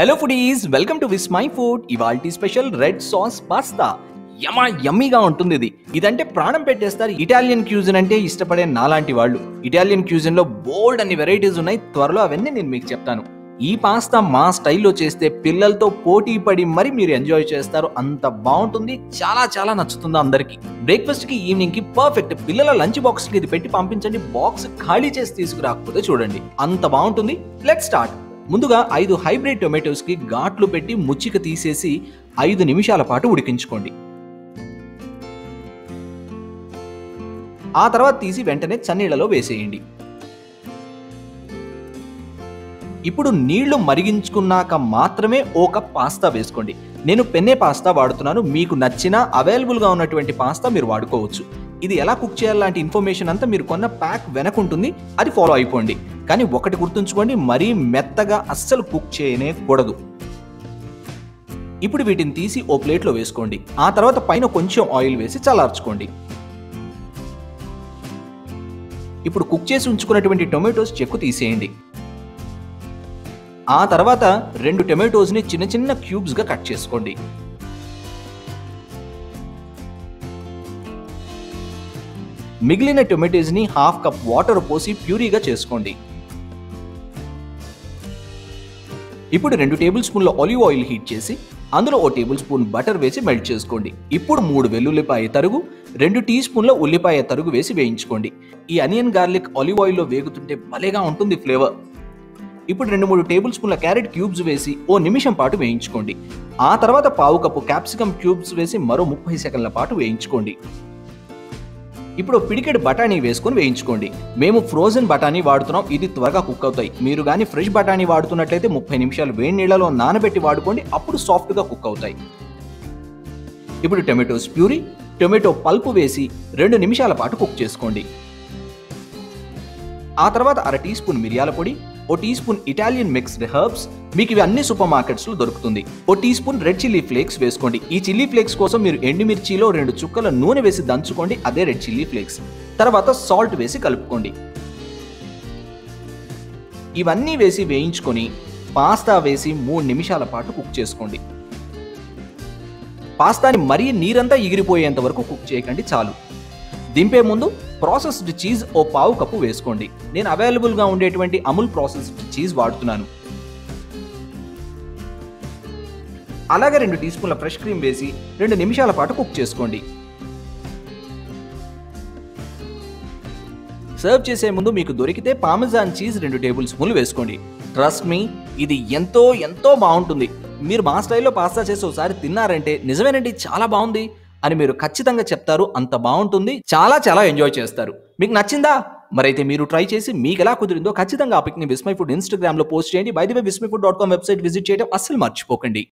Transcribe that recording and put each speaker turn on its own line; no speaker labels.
Hello foodies welcome to Vismai food ఇవాల్టి special red sauce pasta యమా యమ్మీగా ఉంటుంది ఇది. ఇదంటే ప్రాణం పెట్టేస్తారు ఇటాలియన్ క్యూజిన్ అంటే ఇష్టపడే నాలాంటి వాళ్ళు. ఇటాలియన్ క్యూజిన్లో బోల్డ్ అన్ని వెరైటీస్ ఉన్నాయి. త్వరలో అవన్నీ నేను మీకు చెప్తాను. ఈ పాస్తా మా స్టైల్లో చేస్తే పిల్లలతో పోటీ పడి మరి మీరు ఎంజాయ్ చేస్తారు. అంత బాగుంటుంది. చాలా చాలా నచ్చుతుంది అందరికి. బ్రేక్ఫాస్ట్కి ఈవినింగ్కి పర్ఫెక్ట్ పిల్లల లంచ్ బాక్స్కి ఇది పెట్టి పంపించండి. బాక్స్ ఖాళీ చేసి తీసుకురాకపోతే చూడండి. అంత బాగుంటుంది. లెట్ స్టార్ట్ ముందుగా ఐదు హైబ్రిడ్ టొమాటోస్కి ఘాట్లు పెట్టి ముచ్చిక తీసేసి ఐదు నిమిషాల పాటు ఉడికించుకోండి. ఆ తర్వాత తీసి వెంటనే చన్నీళ్ళలో వేసేయండి. ఇప్పుడు నీళ్ళు మరిగించుకున్నాక మాత్రమే ఓ కప్ పాస్తా వేసుకోండి. నేను పెన్నే పాస్తా వాడుతున్నాను. మీకు నచ్చిన అవైలబుల్గా ఉన్నటువంటి పాస్తా మీరు వాడుకోవచ్చు. ఇది ఎలా కుక్ చేయాలంటే ఇన్ఫర్మేషన్ అంతా మీరు కొన్న ప్యాక్ వెనకుంటుంది. అది ఫాలో అయిపోండి. కానీ ఒకటి గుర్తుంచుకోండి మరీ మెత్తగా అస్సలు కుక్ చేయనే కూడదు ఇప్పుడు వీటిని తీసి ఓ ప్లేట్లో వేసుకోండి. ఆ తర్వాత పైన కొంచెం ఆయిల్ వేసి చల్లార్చుకోండి. ఇప్పుడు కుక్ చేసి ఉంచుకున్నటువంటి టొమాటోస్ చెక్కు తీసేయండి. ఆ తర్వాత రెండు టొమాటోస్ని చిన్న చిన్న క్యూబ్స్గా కట్ చేసుకోండి. మిగిలిన టొమాటోస్ని హాఫ్ కప్ వాటర్ పోసి ప్యూరీగా చేసుకోండి. ఇప్పుడు రెండు టేబుల్ స్పూన్ల ఆలివ్ ఆయిల్ హీట్ చేసి అందులో ఓ టేబుల్ స్పూన్ బటర్ వేసి మెల్ట్ చేసుకోండి. ఇప్పుడు మూడు వెల్లుల్లిపాయ తరుగు రెండు టీ స్పూన్ల ఉల్లిపాయ తరుగు వేసి వేయించుకోండి. ఈ అనియన్ గార్లిక్ ఆలివ్ ఆయిల్లో వేగుతుంటే భలేగా ఉంటుంది ఫ్లేవర్. ఇప్పుడు రెండు మూడు టేబుల్ స్పూన్ల క్యారెట్ క్యూబ్స్ వేసి ఓ నిమిషం పాటు వేయించుకోండి. ఆ తర్వాత పావు కప్పు క్యాప్సికమ్ క్యూబ్స్ వేసి మరో ముప్పై సెకండ్ల పాటు వేయించుకోండి. ఇప్పుడు పిడికెడు బఠానీ వేసుకొని వేయించుకోండి. మేము ఫ్రోజన్ బఠానీ వాడుతున్నాం ఇది త్వరగా కుక్ అవుతాయి. మీరు కానీ ఫ్రెష్ బఠానీ వాడుతున్నట్లయితే ముప్పై నిమిషాలు వేడి నీళ్ళలో నానబెట్టి వాడుకోండి అప్పుడు సాఫ్ట్గా కుక్ అవుతాయి. ఇప్పుడు టొమాటోస్ ప్యూరీ టొమాటో పల్పు వేసి రెండు నిమిషాల పాటు కుక్ చేసుకోండి. ఆ తర్వాత అర టీ స్పూన్ మిరియాల పొడి ఓ teaspoon Italian mixed herbs మీకు ఇవి అన్ని సూపర్ మార్కెట్స్లో దొరుకుతుంది. ఓ teaspoon red chilli flakes వేసుకోండి. ఈ చిల్లీ ఫ్లేక్స్ కోసం మీరు ఎండుమిర్చిలో రెండు చుక్కల నూనె వేసి దంచుకోండి అదే రెడ్ చిల్లీ ఫ్లేక్స్. తర్వాత సాల్ట్ వేసి కలుపుకోండి. ఇవన్నీ వేసి వేయించుకొని పాస్తా వేసి మూడు నిమిషాల పాటు కుక్ చేసుకోండి. పాస్తాని మరీ నీరంతా ఎగిరిపోయేంత వరకు కుక్ చేయకండి చాలు. దింపే ముందు ప్రాసెస్డ్ చీజ్ ఓ పావు కప్పు వేసుకోండి. నేను అవైలబుల్గా ఉండేటువంటి అమూల్ ప్రాసెస్డ్ చీజ్ వాడుతున్నాను. అలాగే రెండు టీ స్పూన్ల ఫ్రెష్ క్రీమ్ వేసి రెండు నిమిషాల పాటు కుక్ చేసుకోండి. సర్వ్ చేసే ముందు మీకు దొరికితే పామెజాన్ చీజ్ రెండు టేబుల్ స్పూన్లు వేసుకోండి. ట్రస్ట్ మీ ఇది ఎంతో ఎంతో బాగుంటుంది. మీరు మా స్టైల్లో పాస్తా చేసి ఒకసారి తిన్నారంటే నిజమేనండి చాలా బాగుంది. అని మీరు ఖచ్చితంగా చెప్తారు. అంత బాగుంటుంది. చాలా చాలా ఎంజాయ్ చేస్తారు. మీకు నచ్చిందా? మరైతే మీరు ట్రై చేసి మీకు ఎలా కుదిరిందో ఖచ్చితంగా ఆ పిక్ని విస్మై ఫుడ్ ఇన్స్టాగ్రామ్లో పోస్ట్ చేయండి. By the way Vismai food dot com website visit చేయడం అస్సలు మర్చిపోకండి.